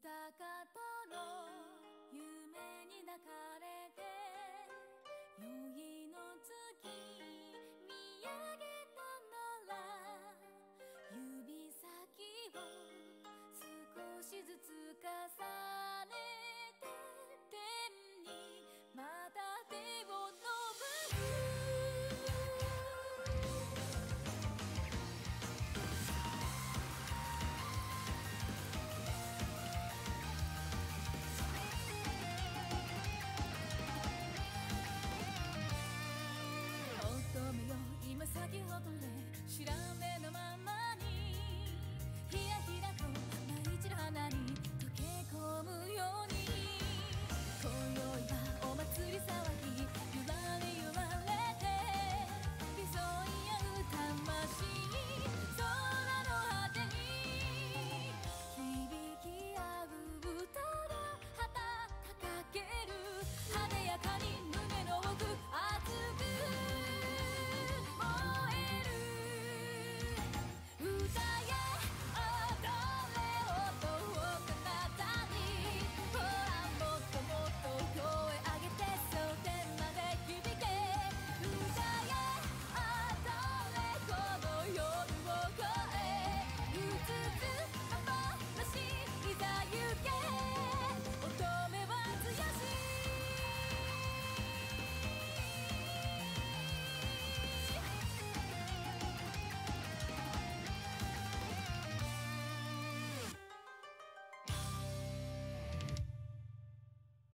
二方の夢に抱かれ